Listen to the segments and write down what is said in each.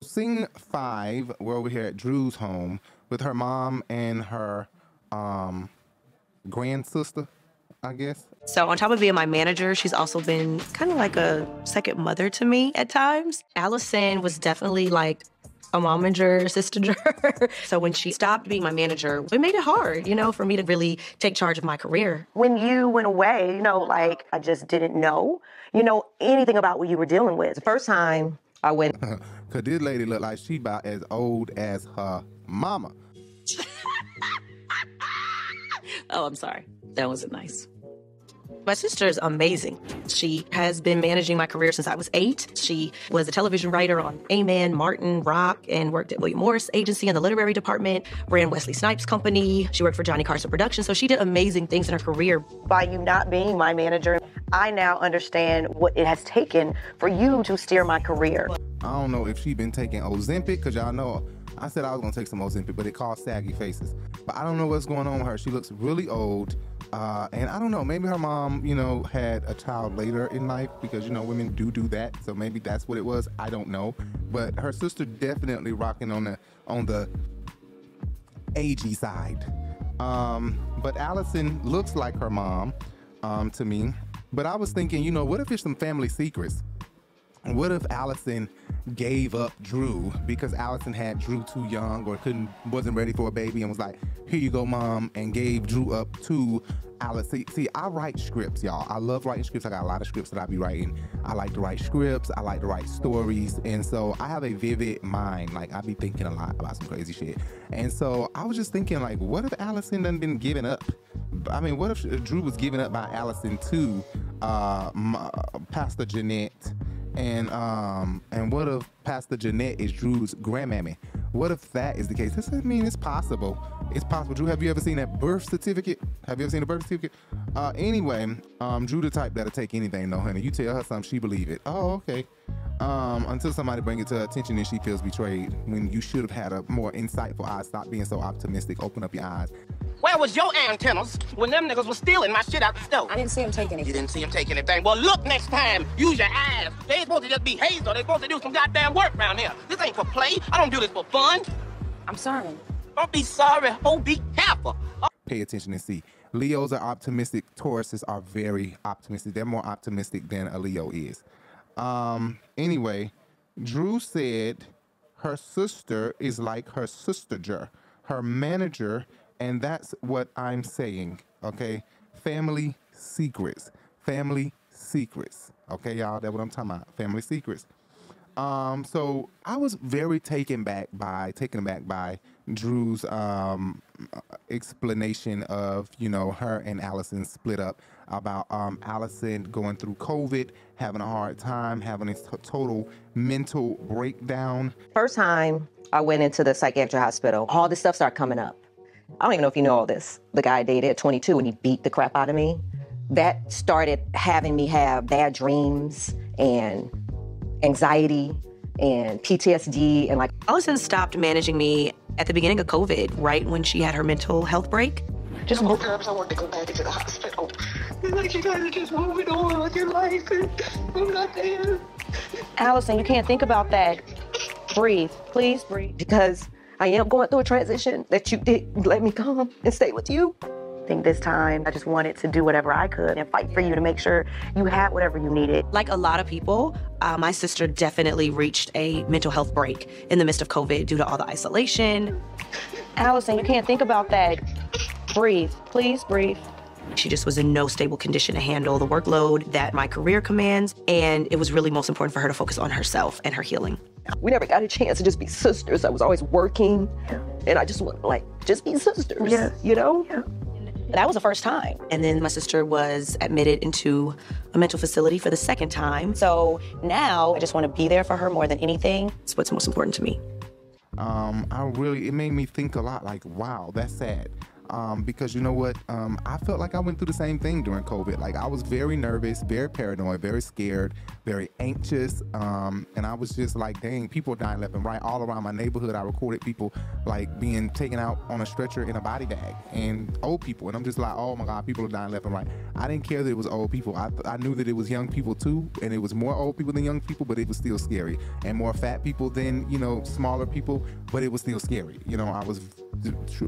Scene five, we're over here at Drew's home with her mom and her um, grand sister, I guess. So, on top of being my manager, she's also been kind of like a second mother to me at times. Allison was definitely like a momager, sister. so, when she stopped being my manager, it made it hard, you know, for me to really take charge of my career. When you went away, you know, like I just didn't know, you know, anything about what you were dealing with. The first time I went. Cause this lady looked like she about as old as her mama. oh, I'm sorry. That wasn't nice. My sister is amazing. She has been managing my career since I was eight. She was a television writer on Amen, Martin, Roc, and worked at William Morris Agency in the literary department, ran Wesley Snipes Company. She worked for Johnny Carson Productions. So she did amazing things in her career. By you not being my manager, I now understand what it has taken for you to steer my career. I don't know if she's been taking Ozempic, because y'all know I said I was gonna take some Ozempic, but it caused saggy faces. But I don't know what's going on with her. She looks really old. Uh, and I don't know, maybe her mom, you know, had a child later in life because, you know, women do do that. So maybe that's what it was. I don't know. But her sister definitely rocking on the, on the agey side. Um, but Allison looks like her mom um, to me. But I was thinking, you know, what if there's some family secrets? What if Allison gave up Drew because Allison had Drew too young or couldn't wasn't ready for a baby and was like, "Here you go, mom," and gave Drew up to Alice. See, see, I write scripts, y'all. I love writing scripts. I got a lot of scripts that I be writing. I like to write scripts. I like to write stories, and so I have a vivid mind. Like I be thinking a lot about some crazy shit. And so I was just thinking, like, what if Allison done been given up? I mean, what if Drew was given up by Allison to uh, Pastor Jeanette? And um and what if Pastor Jeanette is Drew's grandmammy? What if that is the case? This I mean it's possible. It's possible. Drew, have you ever seen that birth certificate? Have you ever seen a birth certificate? Uh anyway, um Drew the type that'll take anything, no honey. You tell her something, she believe it. Oh, okay. Um, until somebody bring it to her attention and she feels betrayed when you should have had a more insightful eye. Stop being so optimistic. Open up your eyes. Where was your antennas when them niggas was stealing my shit out the stove? I didn't see him take anything. You didn't see him take anything. Well, look next time. Use your eyes. They ain't supposed to just be hazed. They supposed to do some goddamn work around here. This ain't for play. I don't do this for fun. I'm sorry. Don't be sorry. Oh, be careful. Oh. Pay attention and see. Leos are optimistic. Tauruses are very optimistic. They're more optimistic than a Leo is. Um. Anyway, Drew said her sister is like her sister, her manager and that's what I'm saying, okay? Family secrets. Family secrets. Okay, y'all, that's what I'm talking about. Family secrets. Um, so I was very taken back by taken back by Drew's um, explanation of you know her and Allison split up about um, Allison going through COVID, having a hard time, having a t- total mental breakdown. First time I went into the psychiatric hospital, all this stuff started coming up. I don't even know if you know all this. The guy I dated at 22 and he beat the crap out of me, that started having me have bad dreams and anxiety and PTSD and like. Allison stopped managing me at the beginning of COVID, right when she had her mental health break. Just more times I want to go back into the hospital. It's like you guys are just moving on with your life and I'm not there. Allison, you can't think about that. Breathe. Please breathe. Because I am going through a transition that you did let me come and stay with you. I think this time I just wanted to do whatever I could and fight for you to make sure you had whatever you needed. Like a lot of people, uh, my sister definitely reached a mental health break in the midst of COVID due to all the isolation. Allison, you can't think about that. Breathe. Please breathe. She just was in no stable condition to handle the workload that my career commands. And it was really most important for her to focus on herself and her healing. We never got a chance to just be sisters. I was always working. And I just want like, just be sisters. Yeah. You know? Yeah. That was the first time. And then my sister was admitted into a mental facility for the second time. So now I just want to be there for her more than anything. It's what's most important to me. Um, I really, it made me think a lot like, wow, that's sad. Um, because you know what? Um, I felt like I went through the same thing during COVID. Like I was very nervous, very paranoid, very scared, very anxious. Um, and I was just like, dang, people dying left and right all around my neighborhood. I recorded people like being taken out on a stretcher in a body bag and old people. And I'm just like, oh my God, people are dying left and right. I didn't care that it was old people. I, I knew that it was young people too. And it was more old people than young people, but it was still scary. And more fat people than, you know, smaller people, but it was still scary. You know, I was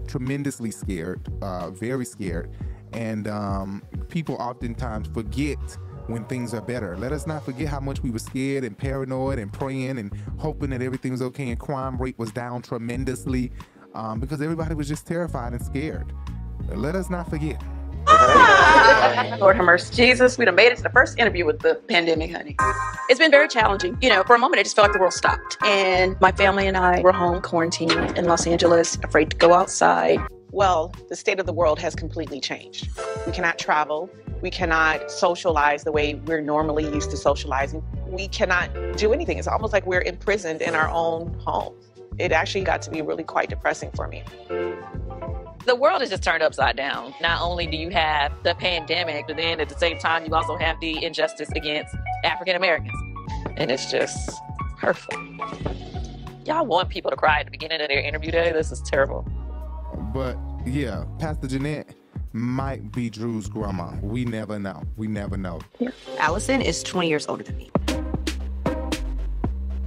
tremendously scared, uh, very scared. And um, people oftentimes forget when things are better. Let us not forget how much we were scared and paranoid and praying and hoping that everything was okay and crime rate was down tremendously um, because everybody was just terrified and scared. Let us not forget. Lord have mercy. Jesus, we'd have made it to the first interview with the pandemic, honey. It's been very challenging. You know, for a moment, it just felt like the world stopped. And my family and I were home quarantined in Los Angeles, afraid to go outside. Well, the state of the world has completely changed. We cannot travel. We cannot socialize the way we're normally used to socializing. We cannot do anything. It's almost like we're imprisoned in our own homes. It actually got to be really quite depressing for me the world is just turned upside down. Not only do you have the pandemic, but then at the same time, you also have the injustice against African Americans. And it's just hurtful. Y'all want people to cry at the beginning of their interview day? This is terrible. But yeah, Pastor Jeanette might be Drew's grandma. We never know. We never know. Yeah. Allison is 20 years older than me.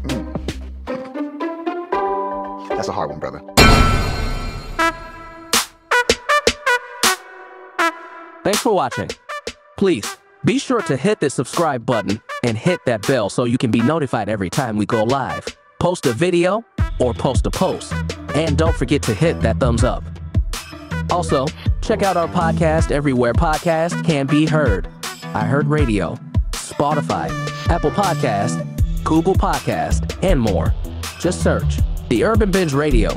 Mm. That's a hard one, brother. Thanks for watching. Please, be sure to hit the subscribe button and hit that bell so you can be notified every time we go live, post a video, or post a post. And don't forget to hit that thumbs up. Also, check out our podcast everywhere podcast can be heard. iHeartRadio, Spotify, Apple Podcast, Google Podcast, and more. Just search The Urban Binge Radio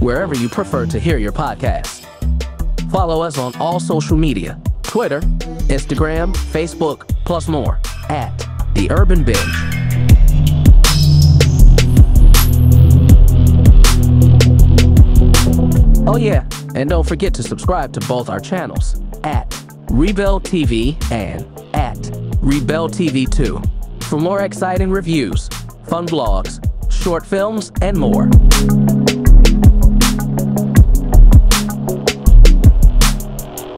wherever you prefer to hear your podcast. Follow us on all social media Twitter, Instagram, Facebook, plus more at The Urban Binge. Oh, yeah, and don't forget to subscribe to both our channels at RiBelTV and at RiBelTV 2 for more exciting reviews, fun blogs, short films, and more.